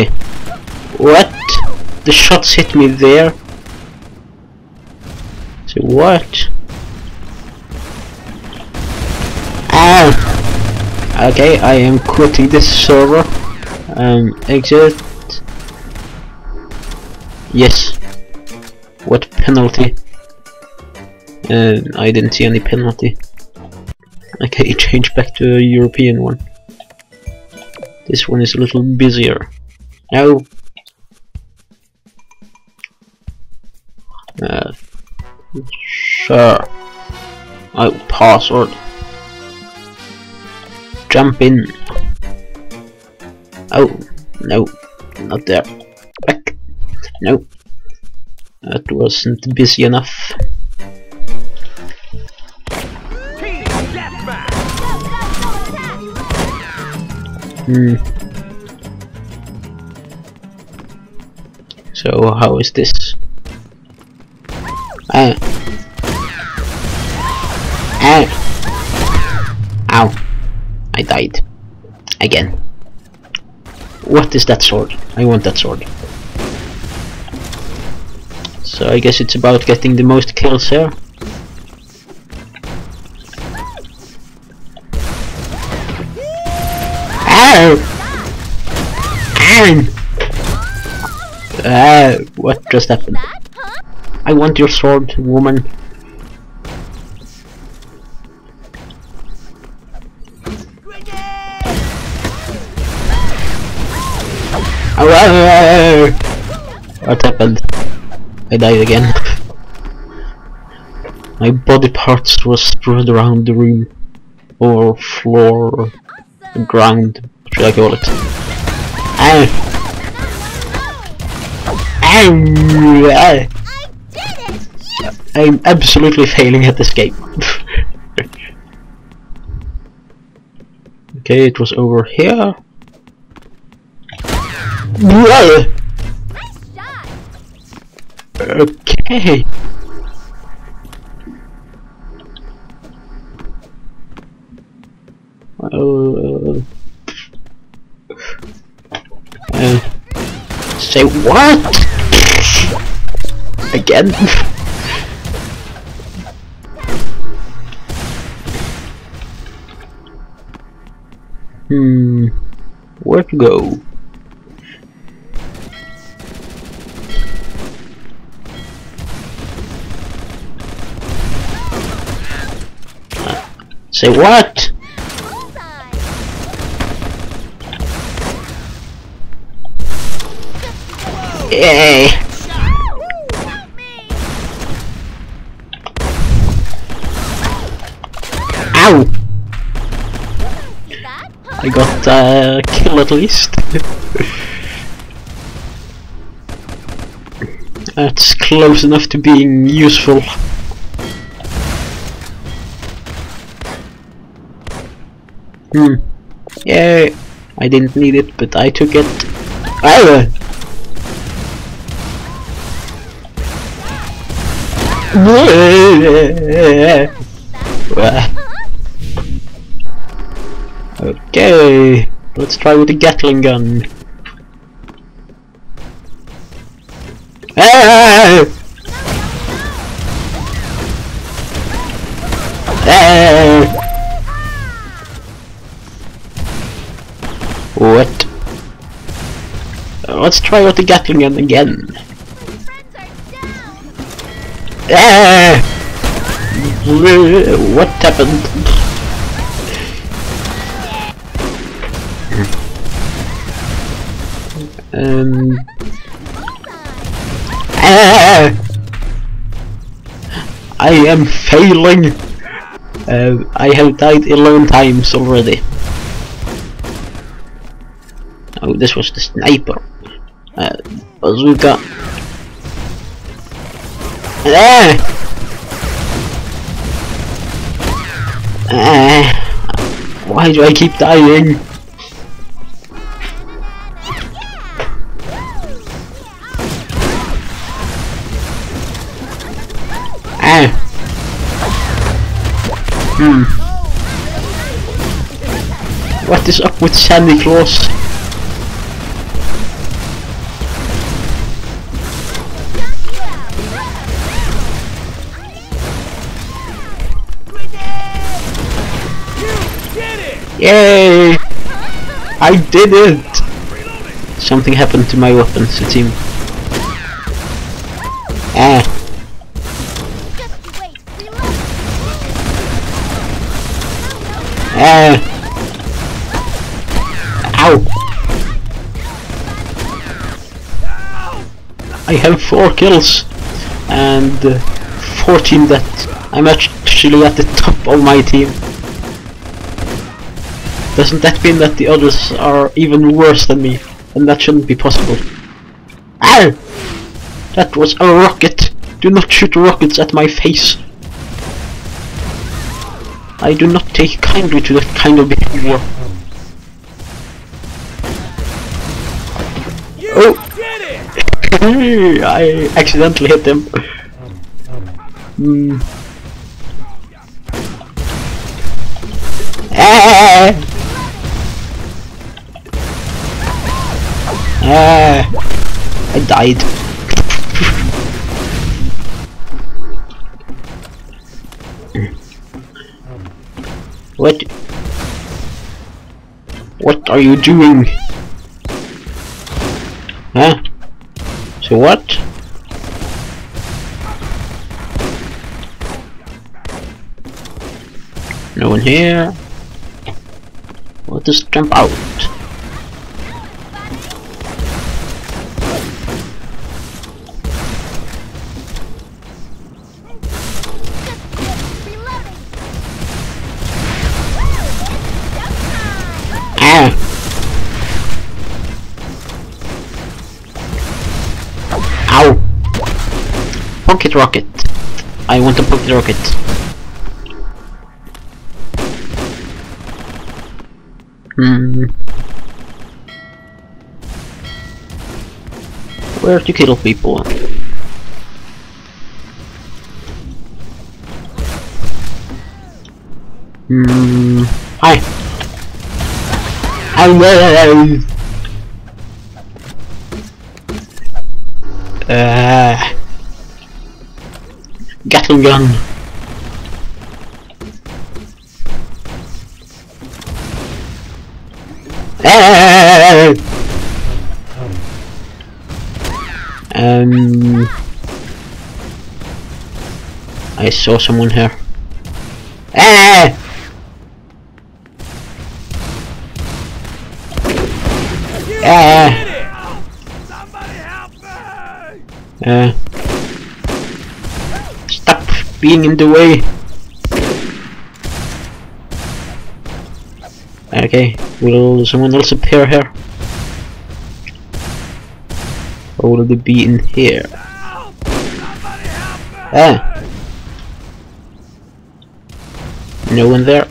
Hey! What? The shots hit me there? So what? Ah! Okay, I am quitting this server. Um, exit. Yes. What penalty? Uh, I didn't see any penalty. Okay, change back to a European one. This one is a little busier. No. Uh, sure. Oh, password. Jump in. Oh, no, not there. Back. No. That wasn't busy enough. Hmm. So how is this? Ah. Ah. Ow. I died. Again. What is that sword? I want that sword. So I guess it's about getting the most kills here. Ow! Ow! Ah, what just happened? I want your sword, woman. Oh, what happened? I died again. My body parts were spread around the room, or floor, or ground, what should I call it? Ow! Ow! I'm absolutely failing at this game. okay, it was over here. Whoa! Okay. Uh, uh, say what? Again? hmm. Where to go? Say what? Yay! I a uh, kill at least. That's close enough to being useful. Hmm. Yeah, I didn't need it, but I took it. Oh! Okay, let's try with the Gatling gun. Ah! Ah! What? let's try with the Gatling gun again. Ah! What happened? Um. Ah! I am failing. Uh, I have died 11 times already. Oh, this was the sniper. Uh, bazooka. Ah! Ah! Why do I keep dying? this up with Sandy Claus? Yay! I did it! Something happened to my weapons, it seemed. Ah. I have 4 kills and uh, 14 deaths. I'm actually at the top of my team. Doesn't that mean that the others are even worse than me? And that shouldn't be possible. Ow! That was a rocket! Do not shoot rockets at my face! I do not take kindly to that kind of behavior. Oh. I accidentally hit him. Hmm. Ah! Ah! I died. what? What are you doing? So what? No one here. Let us jump out. Pocket rocket. I want a pocket rocket. Hmm. Where to kill people? Hmm. Hi. Hello. Uh, Gatling gun. Um, I saw someone here. You did it! Somebody help me! Uh, stop being in the way. Okay, will someone else appear here? Or will they be in here? Help! Somebody help me! Ah! No one there.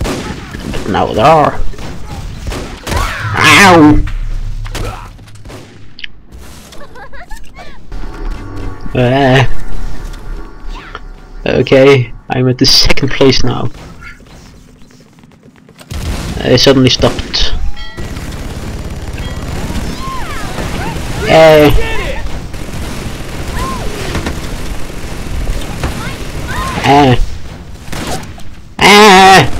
But now there are. Ow! Ah. Okay, I'm at the second place now. I suddenly stopped. It! Ah. Ah.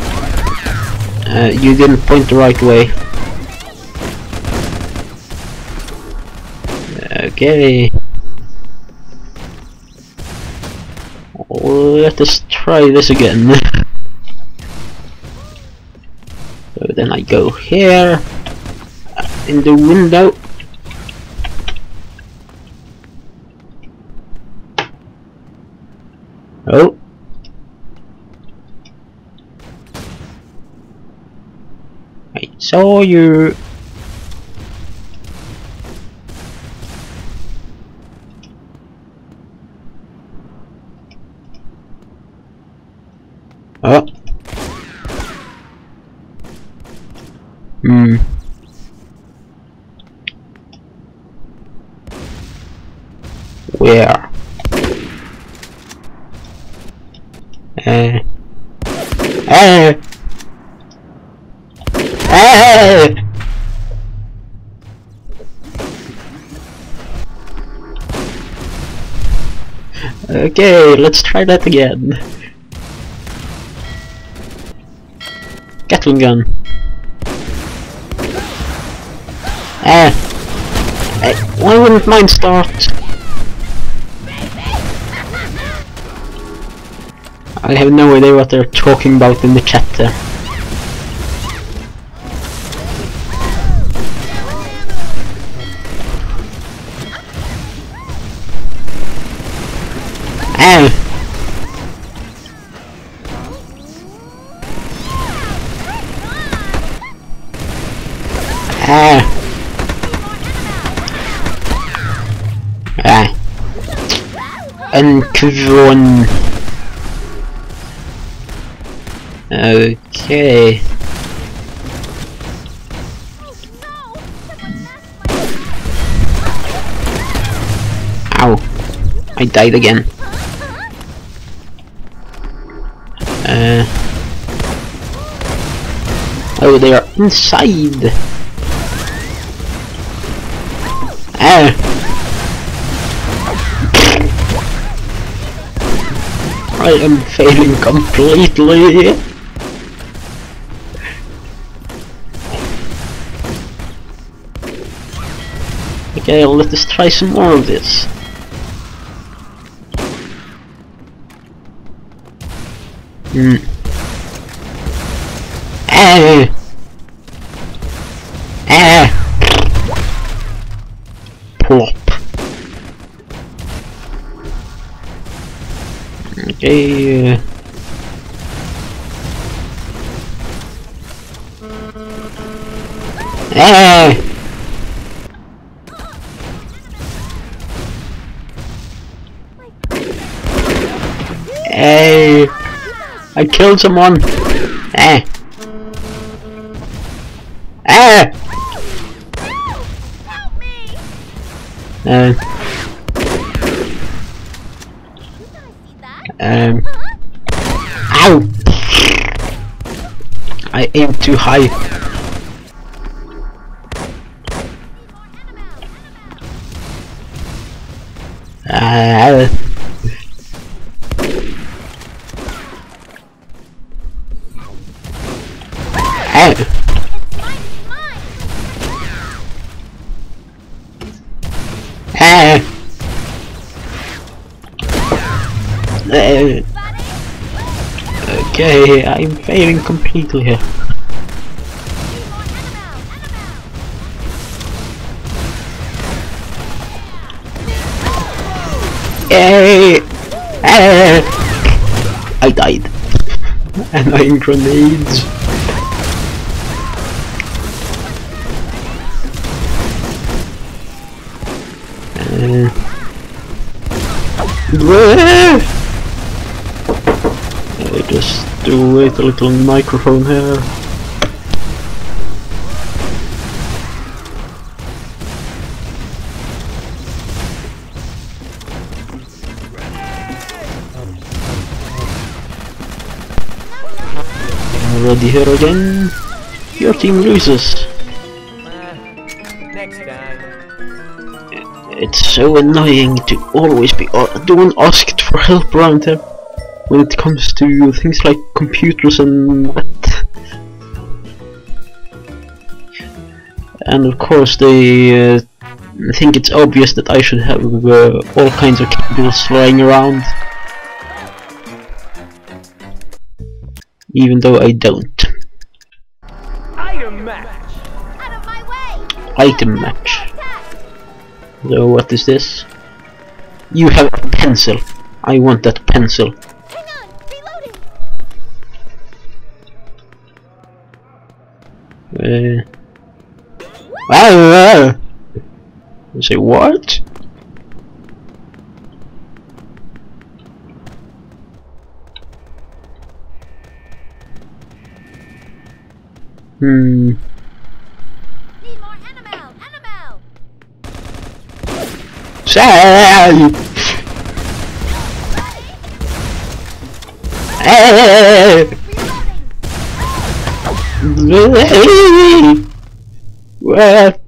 Uh, you didn't point the right way. Okay. Let us try this again. so then I go here in the window. Oh. I saw you. Oh. Hmm. Where? Uh. Uh. Uh. Okay, let's try that again. Gatling gun. Ah. Eh, why wouldn't mine start? I have no idea what they're talking about in the chat there. Ah. Ah. Uncron. Okay. Ow. I died again. Uh. Oh, they are inside. Ah. I am failing completely. Okay, let us try some more of this. Hmm. Ah. Ah. Plop. Okay. uh, Ah. Hey, I killed someone. Guys see that? um. Ow! I aimed too high. Ah. Uh, okay, I'm failing completely here. Yay! Ah. I died. And I'm grenades. Bleh. I just do wait a little microphone here. Ready here again. Your team loses. It's so annoying to always be doing asked for help around here when it comes to things like computers and that. And of course they uh, think it's obvious that I should have uh, all kinds of cables flying around. Even though I don't. Item match. Out of my way! Item match. So what is this? You have a pencil. I want that pencil. Hang on! Reloading! Uh, ah, say what? Hmm. Need more Annabelle! Annabelle! Say. Hey! Reloading! What?